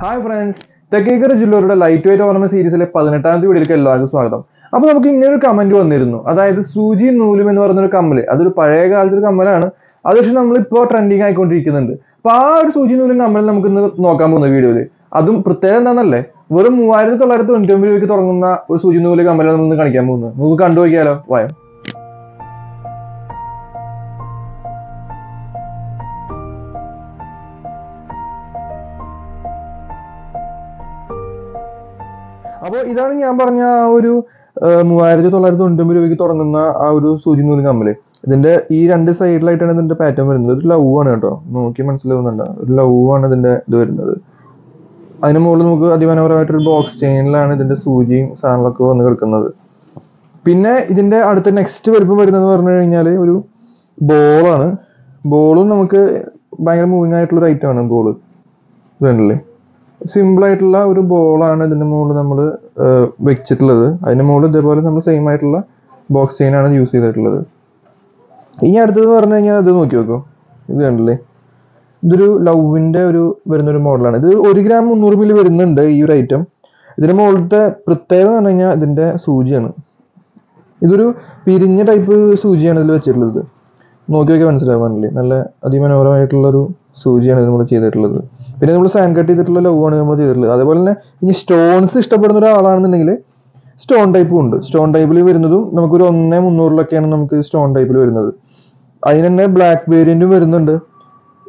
Hi friends Thekkekara ജില്ലയുടെ light weight ഓർമ്മ സീരീസിലെ പതിനെട്ടാമത്തെ വീഡിയോയിലേക്ക് എല്ലാവർക്കും സ്വാഗതം. അപ്പൊ നമുക്ക് ഇങ്ങനെ ഒരു കമന്റ് വന്നിരുന്നു. അതായത് സൂചി നൂലും എന്ന് പറയുന്ന ഒരു കമ്മൽ. അതൊരു പഴയ കാലത്തെ ഒരു കമ്മലാണ്. അത് പക്ഷെ നമ്മളിപ്പോ ട്രെൻഡിങ് ആയിക്കൊണ്ടിരിക്കുന്നുണ്ട്. അപ്പൊ ആ ഒരു സൂചി നൂലും കമ്മൽ നമുക്ക് ഇന്ന് നോക്കാൻ പോകുന്ന വീഡിയോയിൽ അതും പ്രത്യേകം എന്താണെന്നല്ലേ വെറും മൂവായിരത്തി തൊള്ളായിരത്തി തൊണ്ണൂറ്റി ഒമ്പത് രൂപയ്ക്ക് തുടങ്ങുന്ന ഒരു സൂചി നൂൽ കമ്മലാണ് നമ്മൾ കാണിക്കാൻ പോകുന്നത്. നമുക്ക് കണ്ടു നോക്കിയാലോ വായോ. അപ്പോൾ ഇതാണ് ഞാൻ പറഞ്ഞ ആ ഒരു മൂവായിരത്തി തൊള്ളായിരത്തി തൊണ്ണൂറ്റി രൂപയ്ക്ക് തുടങ്ങുന്ന ആ ഒരു സൂചി നൂൽ കമ്മൽ. ഇതിന്റെ ഈ രണ്ട് സൈഡിലായിട്ടാണ് ഇതിന്റെ പാറ്റേൺ വരുന്നത്. ഒരു ലവ് ആണ് കേട്ടോ. നോക്കി മനസ്സിലാവുന്നുണ്ട്? ഒരു ലവ് ആണ് ഇതിന്റെ ഇത് വരുന്നത്. അതിന് മുകളിൽ നമുക്ക് അതിമനോഹരമായിട്ടൊരു ബോക്സ് ചെയിനിലാണ് ഇതിന്റെ സൂചിയും സാധനങ്ങളൊക്കെ വന്ന് കിടക്കുന്നത്. പിന്നെ ഇതിന്റെ അടുത്ത നെക്സ്റ്റ് വലുപ്പം വരുന്നത് പറഞ്ഞു കഴിഞ്ഞാൽ ഒരു ബോളാണ് ബോളും നമുക്ക് ഭയങ്കര മൂവിങ് ആയിട്ടുള്ള ഒരു ഐറ്റം ആണ് ബോൾ ഇതുണ്ടല്ലേ സിമ്പിൾ ആയിട്ടുള്ള ഒരു ബോളാണ് ഇതിന്റെ മുകളിൽ നമ്മൾ വെച്ചിട്ടുള്ളത്. അതിന് മുകളിൽ ഇതേപോലെ നമ്മൾ സെയിം ആയിട്ടുള്ള ബോക്സ് ചെയിൻ ആണ് യൂസ് ചെയ്തിട്ടുള്ളത്. ഇനി അടുത്തത് പറഞ്ഞു കഴിഞ്ഞാൽ ഇത് നോക്കി നോക്കൂ. ഇത് കണ്ടില്ലേ? ഇതൊരു ലവിന്റെ ഒരു വരുന്ന ഒരു മോഡലാണ് ഇത് ഒരു ഗ്രാം മുന്നൂറ് മില്ലി വരുന്നുണ്ട് ഈ ഒരു ഐറ്റം ഇതിന്റെ മുകളിലത്തെ പ്രത്യേകത എന്ന് പറഞ്ഞു കഴിഞ്ഞാൽ ഇതിന്റെ സൂചിയാണ്. ഇതൊരു പിരിഞ്ഞ ടൈപ്പ് സൂചിയാണ് ഇതിൽ വെച്ചിട്ടുള്ളത്. നോക്കി നോക്കിയാൽ മനസ്സിലാവാനില്ലേ നല്ല അതിമനോഹരമായിട്ടുള്ള ഒരു സൂചിയാണ് നമ്മൾ ചെയ്തിട്ടുള്ളത്. പിന്നെ നമ്മൾ സാൻഡ് കട്ട് ചെയ്തിട്ടുള്ള ലവ് ആണ് നമ്മൾ ചെയ്തിട്ടുള്ളത്. അതേപോലെ തന്നെ ഇനി സ്റ്റോൺസ് ഇഷ്ടപ്പെടുന്ന ഒരാളാണെന്നുണ്ടെങ്കിൽ സ്റ്റോൺ ടൈപ്പും ഉണ്ട്. സ്റ്റോൺ ടൈപ്പിൽ വരുന്നതും നമുക്കൊരു ഒന്നേ മുന്നൂറിലൊക്കെയാണ് നമുക്ക് സ്റ്റോൺ ടൈപ്പിൽ വരുന്നത്. അതിന് തന്നെ ബ്ലാക്ക് വേരിയന്റും വരുന്നുണ്ട്.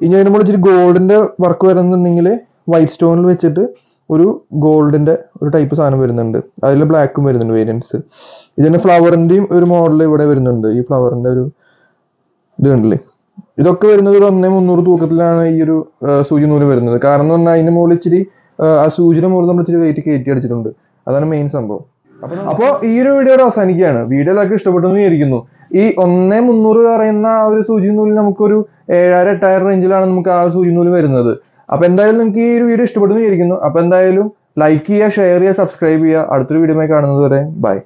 ഇനി അതിന് നമ്മൾ ഇച്ചിരി ഗോൾഡിന്റെ വർക്ക് വരുന്നുണ്ടെങ്കിൽ വൈറ്റ് സ്റ്റോണിൽ വെച്ചിട്ട് ഒരു ഗോൾഡിന്റെ ഒരു ടൈപ്പ് സാധനം വരുന്നുണ്ട്. അതിൽ ബ്ലാക്കും വരുന്നുണ്ട് വേരിയൻസ് ഇതിന് ഫ്ലവറിന്റെയും ഒരു മോഡൽ ഇവിടെ വരുന്നുണ്ട്. ഈ ഫ്ലവറിന്റെ ഒരു ഇത് കണ്ടില്ലേ? ഇതൊക്കെ വരുന്നത് ഒരു ഒന്നേ മുന്നൂറ് തൂക്കത്തിലാണ് ഈ ഒരു സൂചി നൂൽ വരുന്നത്. കാരണം എന്ന് പറഞ്ഞാൽ അതിന്റെ മുകളിൽ ഇച്ചിരി ആ, സൂചിയുടെ മുകളിൽ നമ്മൾ ഇച്ചിരി വെയിറ്റ് കയറ്റി അടിച്ചിട്ടുണ്ട്. അതാണ് മെയിൻ സംഭവം. അപ്പോൾ ഈ ഒരു വീഡിയോ അവസാനിക്കുകയാണ്. വീഡിയോ എല്ലാവർക്കും ഇഷ്ടപ്പെട്ടു വിചാരിക്കുന്നു. ഈ ഒന്നേ മുന്നൂറ് പറയുന്ന ആ ഒരു സൂചി നൂലിൽ നമുക്കൊരു ഏഴായിരം എട്ടായിരം റേഞ്ചിലാണ് നമുക്ക് ആ സൂചി നൂൽ വരുന്നത്. അപ്പൊ എന്തായാലും നിങ്ങൾക്ക് ഈ ഒരു വീഡിയോ ഇഷ്ടപ്പെട്ടു വിചാരിക്കുന്നു. അപ്പൊ എന്തായാലും ലൈക്ക് ചെയ്യുക ഷെയർ ചെയ്യുക സബ്സ്ക്രൈബ് ചെയ്യുക. അടുത്തൊരു വീഡിയോ കാണുന്നത് വരെ ബൈ